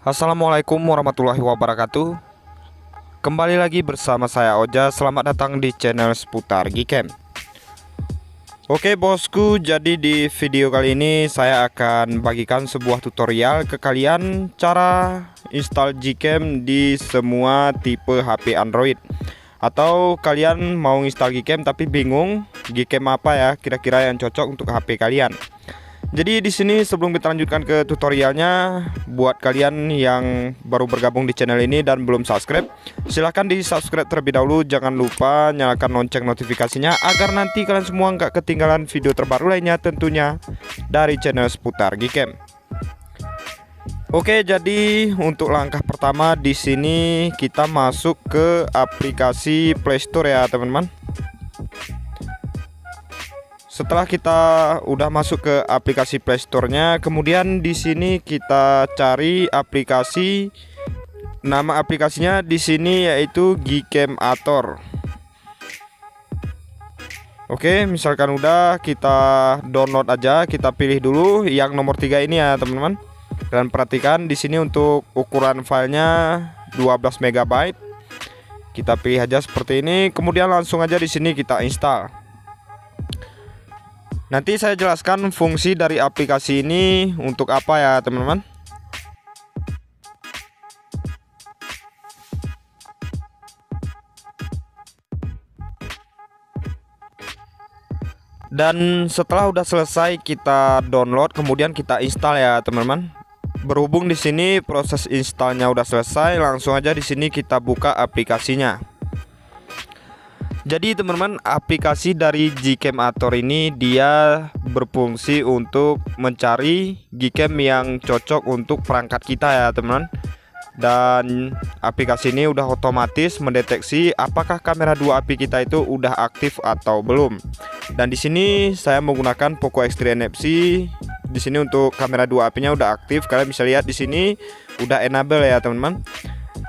Assalamualaikum warahmatullahi wabarakatuh. Kembali lagi bersama saya Oja. Selamat datang di channel seputar Gcam. Oke bosku. Jadi di video kali ini saya akan bagikan sebuah tutorial ke kalian Cara install Gcam di semua tipe HP Android. Atau kalian mau install Gcam tapi bingung Gcam apa ya kira-kira yang cocok untuk HP kalian jadi di sini sebelum kita lanjutkan ke tutorialnya, buat kalian yang baru bergabung di channel ini dan belum subscribe, silahkan di subscribe terlebih dahulu. Jangan lupa nyalakan lonceng notifikasinya agar nanti kalian semua nggak ketinggalan video terbaru lainnya tentunya dari channel seputar Gcam. Oke, jadi untuk langkah pertama di sini kita masuk ke aplikasi Playstore ya, teman-teman. Setelah kita udah masuk ke aplikasi Playstore-nya, kemudian di sini kita cari aplikasi nama aplikasinya di sini yaitu Gcamator. Oke, misalkan udah kita download aja, kita pilih dulu yang nomor tiga ini ya, teman-teman. Dan perhatikan di sini untuk ukuran filenya 12 MB. Kita pilih aja seperti ini, kemudian langsung aja di sini kita install. Nanti saya jelaskan fungsi dari aplikasi ini untuk apa ya teman-teman. Dan setelah udah selesai kita download kemudian kita install ya teman-teman. Berhubung di sini proses installnya udah selesai langsung aja di sini kita buka aplikasinya jadi teman-teman aplikasi dari Gcamator ini dia berfungsi untuk mencari Gcam yang cocok untuk perangkat kita ya teman-teman dan aplikasi ini udah otomatis mendeteksi apakah kamera 2 API kita itu udah aktif atau belum. Dan di sini saya menggunakan Poco X3 NFC. Di sini untuk kamera 2 API-nya udah aktif. Kalian bisa lihat di sini udah enable ya, teman-teman.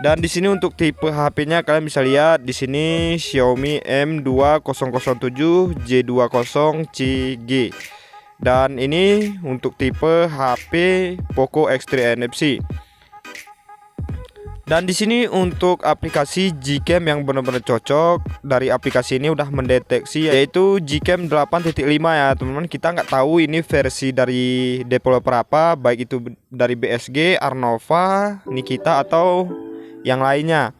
Dan di sini untuk tipe HP-nya kalian bisa lihat di sini Xiaomi M2007 J20CG. Dan ini untuk tipe HP Poco X3 NFC. Dan di sini untuk aplikasi Gcam yang benar-benar cocok dari aplikasi ini udah mendeteksi yaitu Gcam 8.5 ya teman-teman. Kita nggak tahu ini versi dari developer apa, baik itu dari BSG, Arnova, Nikita atau yang lainnya.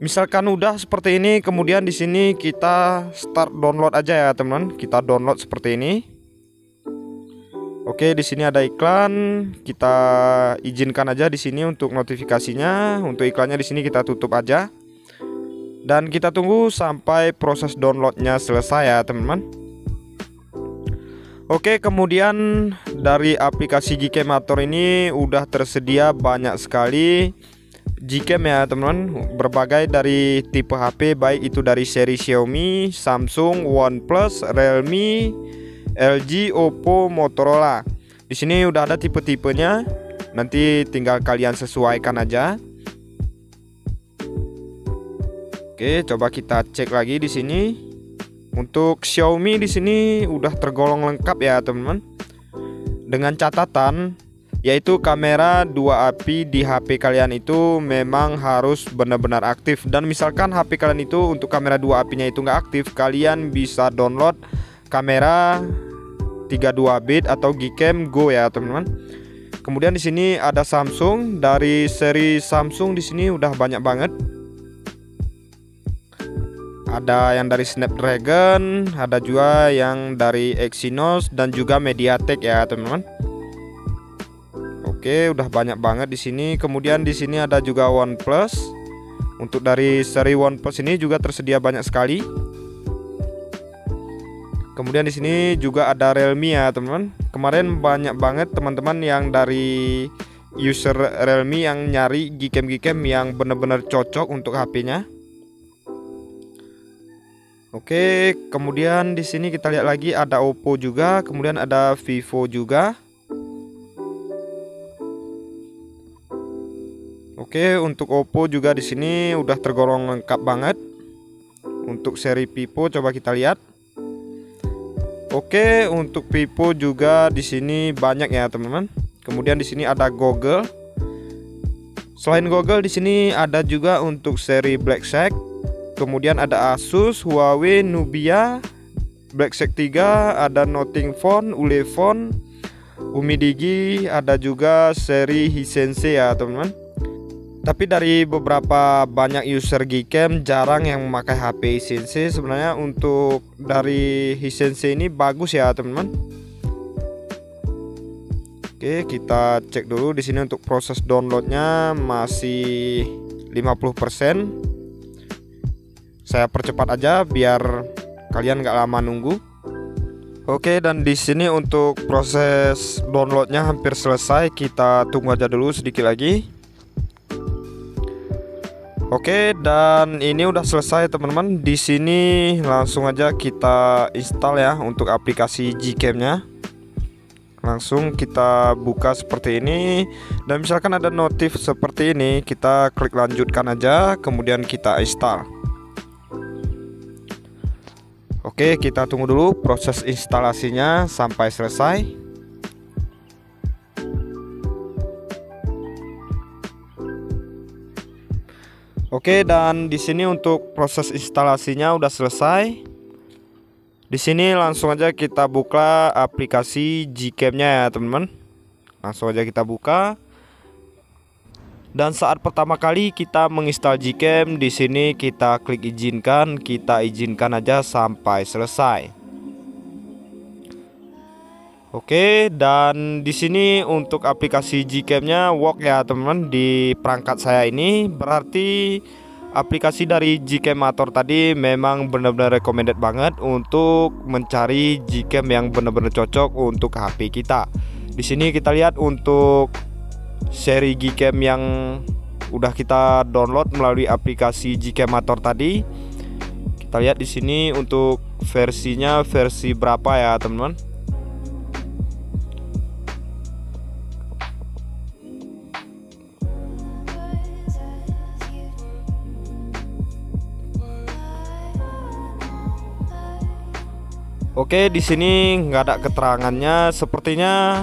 Misalkan udah seperti ini, kemudian di sini kita start download aja ya teman. Kita download seperti ini. Oke, di sini ada iklan. Kita izinkan aja di sini untuk notifikasinya. Untuk iklannya di sini kita tutup aja. Dan kita tunggu sampai proses downloadnya selesai ya teman-teman. Oke, kemudian dari aplikasi Gcamator ini udah tersedia banyak sekali Gcam ya teman-teman berbagai dari tipe HP baik itu dari seri Xiaomi, Samsung, OnePlus, Realme, LG, Oppo, Motorola. Di sini udah ada tipe-tipenya. Nanti tinggal kalian sesuaikan aja. Oke, coba kita cek lagi di sini. Untuk Xiaomi di sini udah tergolong lengkap ya teman-teman. Dengan catatan yaitu kamera 2 API di HP kalian itu memang harus benar-benar aktif. Dan misalkan HP kalian itu untuk kamera 2 API nya itu nggak aktif kalian bisa download kamera 32 bit atau Gcam Go ya teman-teman. Kemudian di sini ada Samsung. Dari seri Samsung di sini udah banyak banget. Ada yang dari Snapdragon ada juga yang dari Exynos dan juga MediaTek ya teman-teman Oke, udah banyak banget di sini. Kemudian di sini ada juga OnePlus. Untuk dari seri OnePlus ini juga tersedia banyak sekali. Kemudian di sini juga ada Realme ya, teman-teman. Kemarin banyak banget teman-teman yang dari user Realme yang nyari Gcam-Gcam yang benar-benar cocok untuk HP-nya. Oke, kemudian di sini kita lihat lagi ada Oppo juga, kemudian ada Vivo juga. Oke, untuk Oppo juga di sini udah tergolong lengkap banget. Untuk seri Vivo coba kita lihat. Oke, untuk Vivo juga di sini banyak ya, teman-teman. Kemudian di sini ada Google. Selain Google di sini ada juga untuk seri Black Shark. Kemudian ada Asus, Huawei, Nubia, Black Shark 3, ada Nothing Phone, Ulefone, Umidigi, ada juga seri Hisense ya teman-teman. Tapi dari beberapa banyak user Gcam jarang yang memakai HP Hisense. Sebenarnya untuk dari Hisense ini bagus ya teman-teman. Oke, kita cek dulu di sini untuk proses downloadnya masih 50%. Saya percepat aja biar kalian nggak lama nunggu. Oke, dan di sini untuk proses downloadnya hampir selesai. Kita tunggu aja dulu sedikit lagi. Oke, dan ini udah selesai teman-teman. Di sini langsung aja kita install ya untuk aplikasi Gcam-nya. Langsung kita buka seperti ini. Dan misalkan ada notif seperti ini kita klik lanjutkan aja kemudian kita install. Oke kita tunggu dulu proses instalasinya sampai selesai Oke dan di sini untuk proses instalasinya udah selesai di sini langsung aja kita buka aplikasi Gcam-nya ya, teman-teman. Langsung aja kita buka. Dan saat pertama kali kita menginstal Gcam, di sini kita klik izinkan, kita izinkan aja sampai selesai. Oke, dan di sini untuk aplikasi Gcam-nya work ya, teman-teman, di perangkat saya ini berarti aplikasi dari Gcamator tadi memang benar-benar recommended banget untuk mencari Gcam yang benar-benar cocok untuk HP kita. Di sini kita lihat untuk seri Gcam yang udah kita download melalui aplikasi Gcamator tadi. Kita lihat di sini untuk versinya versi berapa ya, teman-teman? Oke, di sini nggak ada keterangannya. Sepertinya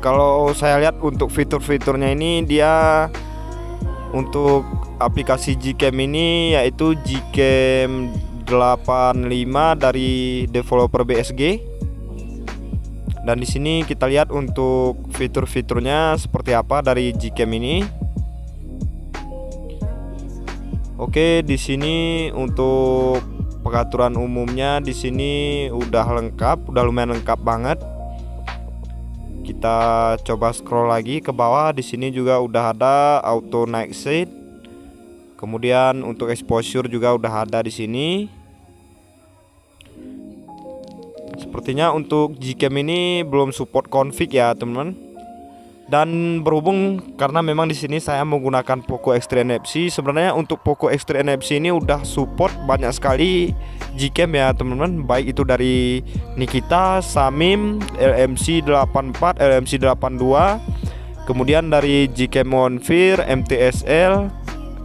kalau saya lihat untuk fitur-fiturnya ini dia untuk aplikasi Gcam ini yaitu Gcam 85 dari developer BSG. Dan di sini kita lihat untuk fitur-fiturnya seperti apa dari Gcam ini. Oke, di sini untuk pengaturan umumnya di sini udah lengkap, udah lumayan lengkap banget. Kita coba scroll lagi ke bawah. Di sini juga udah ada auto night shade. Kemudian untuk exposure juga udah ada di sini. Sepertinya untuk Gcam ini belum support config ya, teman-teman dan berhubung karena memang di sini saya menggunakan Poco X3 NFC sebenarnya untuk Poco X3 NFC ini udah support banyak sekali Gcam ya teman-teman. Baik itu dari Nikita, Samim, LMC 84, LMC 82 kemudian dari Gcam Monfir, MTSL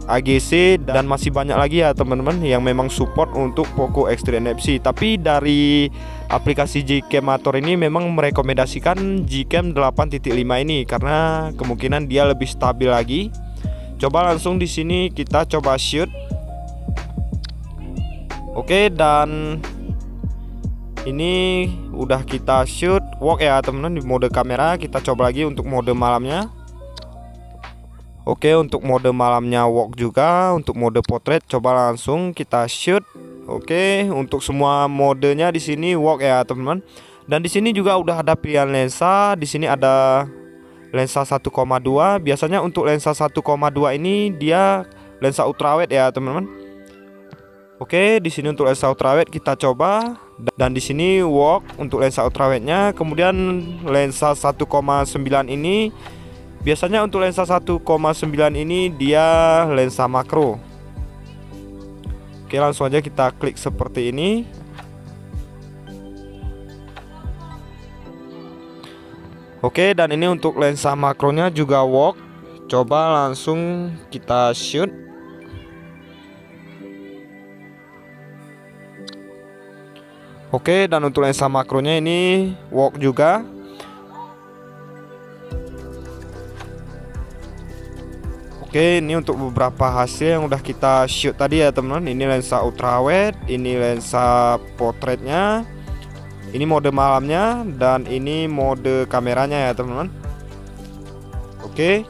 AGC dan masih banyak lagi ya teman-teman yang memang support untuk Poco X3 NFC. Tapi dari aplikasi Gcamator ini memang merekomendasikan Gcam 8.5 ini karena kemungkinan dia lebih stabil lagi. Coba langsung di sini kita coba shoot. Oke dan ini udah kita shoot walk ya teman-teman di mode kamera. Kita coba lagi untuk mode malamnya. Oke untuk mode malamnya walk juga Untuk mode portrait coba langsung kita shoot. Oke untuk semua modenya di sini walk ya teman-teman. Dan di sini juga udah ada pilihan lensa. Di sini ada lensa 1,2 Biasanya untuk lensa 1,2 ini dia lensa ultrawide ya teman-teman. Oke, di sini untuk lensa ultrawide kita coba. Dan di sini walk untuk lensa ultrawide-nya. Kemudian lensa 1,9 ini Biasanya untuk lensa 1,9 ini dia lensa makro. Oke, langsung aja kita klik seperti ini. Oke, dan ini untuk lensa makronya juga work. Coba langsung kita shoot. Oke, dan untuk lensa makronya ini work juga. Oke, ini untuk beberapa hasil yang udah kita shoot tadi ya teman-teman. Ini lensa ultrawide, ini lensa potretnya, ini mode malamnya, dan ini mode kameranya ya teman-teman. Oke.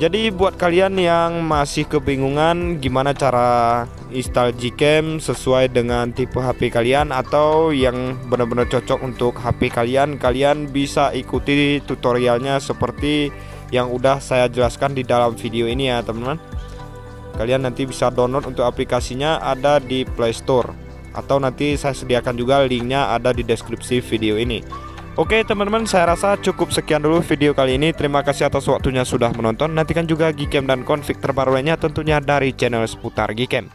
Jadi buat kalian yang masih kebingungan gimana cara install Gcam sesuai dengan tipe HP kalian atau yang benar-benar cocok untuk HP kalian, kalian bisa ikuti tutorialnya seperti yang udah saya jelaskan di dalam video ini ya teman-teman. Kalian nanti bisa download untuk aplikasinya ada di Play Store atau nanti saya sediakan juga linknya ada di deskripsi video ini. Oke teman-teman saya rasa cukup sekian dulu video kali ini Terima kasih atas waktunya sudah menonton Nantikan juga Gcam dan konfig terbaru lainnya tentunya dari channel seputar Gcam